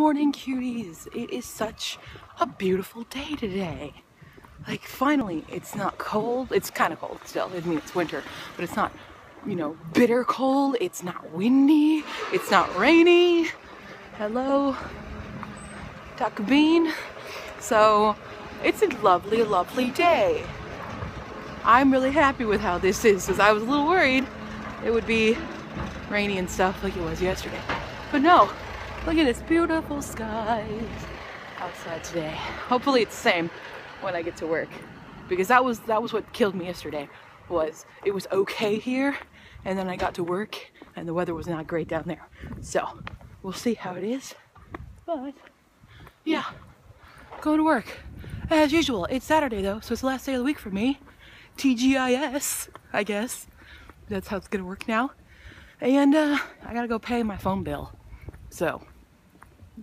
Morning cuties. It is such a beautiful day today. Like finally, it's not cold. It's kind of cold still. I mean, it's winter, but it's not, you know, bitter cold. It's not windy. It's not rainy. Hello, Duck Bean. So it's a lovely, lovely day. I'm really happy with how this is because I was a little worried it would be rainy and stuff like it was yesterday. But no, look at this beautiful sky outside today. Hopefully it's the same when I get to work because that was that was what killed me yesterday was it was okay here and then I got to work and the weather was not great down there. So we'll see how it is. But yeah, going to work. As usual, it's Saturday though, so it's the last day of the week for me. TGIS, I guess. That's how it's gonna work now. And uh, I gotta go pay my phone bill. So,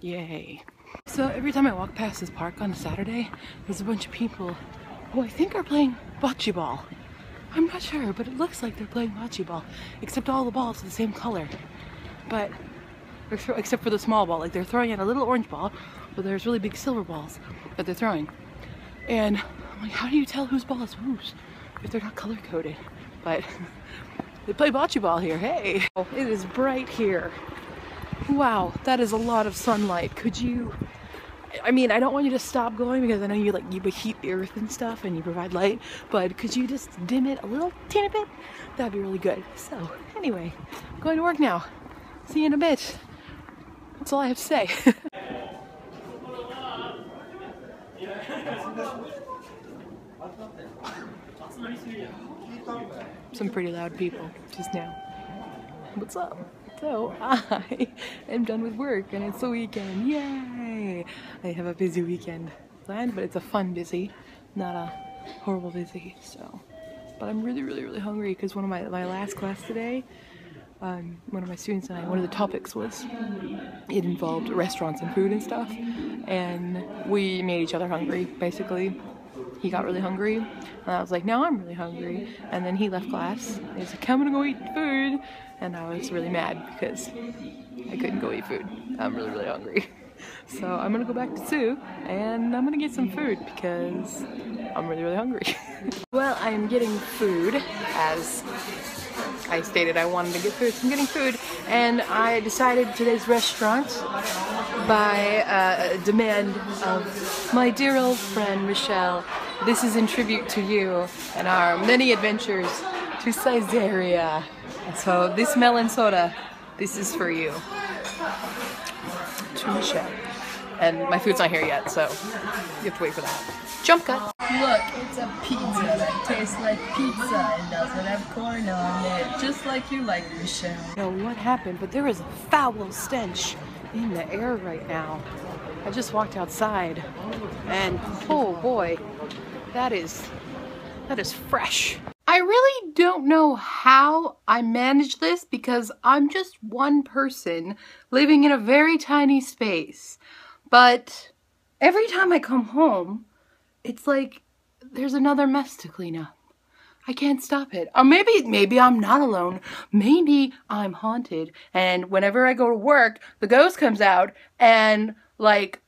yay. So every time I walk past this park on a Saturday, there's a bunch of people who I think are playing bocce ball. I'm not sure, but it looks like they're playing bocce ball, except all the balls are the same color. But, except for the small ball, like they're throwing in a little orange ball, but there's really big silver balls that they're throwing. And I'm like, how do you tell whose ball is whose if they're not color coded? But they play bocce ball here, hey! It is bright here. Wow, that is a lot of sunlight. Could you, I mean, I don't want you to stop going because I know you like, you heat the earth and stuff and you provide light, but could you just dim it a little teeny bit? That'd be really good. So, anyway, going to work now. See you in a bit. That's all I have to say. Some pretty loud people just now. What's up? So I am done with work and it's the weekend. Yay! I have a busy weekend planned, but it's a fun busy, not a horrible busy. So, but I'm really, really, really hungry because one of my my last class today, um, one of my students and I, one of the topics was it involved restaurants and food and stuff, and we made each other hungry basically he got really hungry and I was like now I'm really hungry. And then he left class he's like I'm gonna go eat food. And I was really mad because I couldn't go eat food. I'm really really hungry. So I'm gonna go back to Sue and I'm gonna get some food because I'm really really hungry. Well I am getting food as I stated I wanted to get food. So I'm getting food and I decided today's restaurant by uh, demand of my dear old friend Michelle this is in tribute to you and our many adventures to Saizeriya. So this melon soda, this is for you. To Michelle. And my food's not here yet, so you have to wait for that. Jump cut. Look, it's a pizza that tastes like pizza and doesn't have corn on it, just like you like, Michelle. I know what happened, but there is a foul stench in the air right now. I just walked outside and oh boy, that is, that is fresh. I really don't know how I manage this because I'm just one person living in a very tiny space. But every time I come home, it's like there's another mess to clean up. I can't stop it. Or maybe, maybe I'm not alone. Maybe I'm haunted. And whenever I go to work, the ghost comes out and like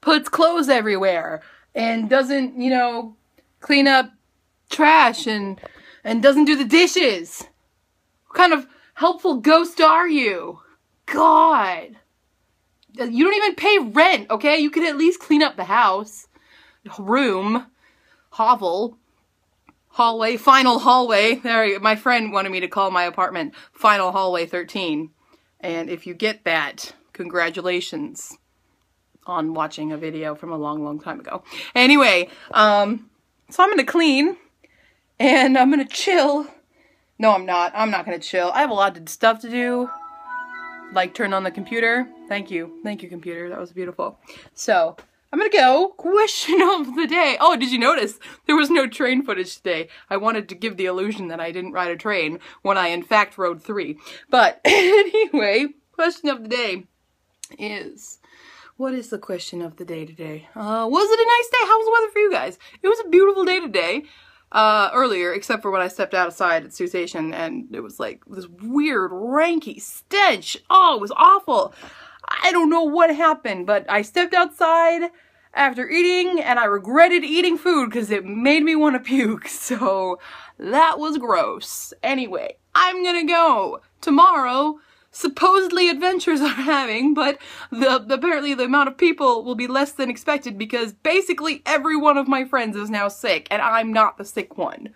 puts clothes everywhere and doesn't, you know, clean up trash and and doesn't do the dishes. What kind of helpful ghost are you? God. You don't even pay rent, okay? You could at least clean up the house. Room. Hovel. Hallway. Final hallway. There, my friend wanted me to call my apartment Final Hallway 13. And if you get that, congratulations on watching a video from a long, long time ago. Anyway, um, so I'm gonna clean and I'm gonna chill. No, I'm not. I'm not gonna chill. I have a lot of stuff to do. Like turn on the computer. Thank you. Thank you, computer. That was beautiful. So, I'm gonna go. Question of the day. Oh, did you notice? There was no train footage today. I wanted to give the illusion that I didn't ride a train when I in fact rode three. But anyway, question of the day is what is the question of the day today? Uh, was it a nice day? How was the weather for you guys? It was a beautiful day today. Uh, earlier, except for when I stepped outside at Sioux Station and it was like this weird, ranky stench. Oh, it was awful. I don't know what happened, but I stepped outside after eating and I regretted eating food because it made me want to puke. So that was gross. Anyway, I'm gonna go. Tomorrow, supposedly adventures are having, but the, apparently the amount of people will be less than expected because basically every one of my friends is now sick and I'm not the sick one.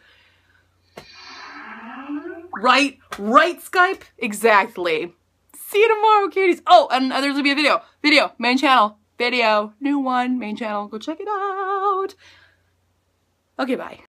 Right? Right, Skype? Exactly. See you tomorrow, cuties. Oh, and uh, there's gonna be a video. Video, main channel. Video, new one, main channel. Go check it out. Okay, bye.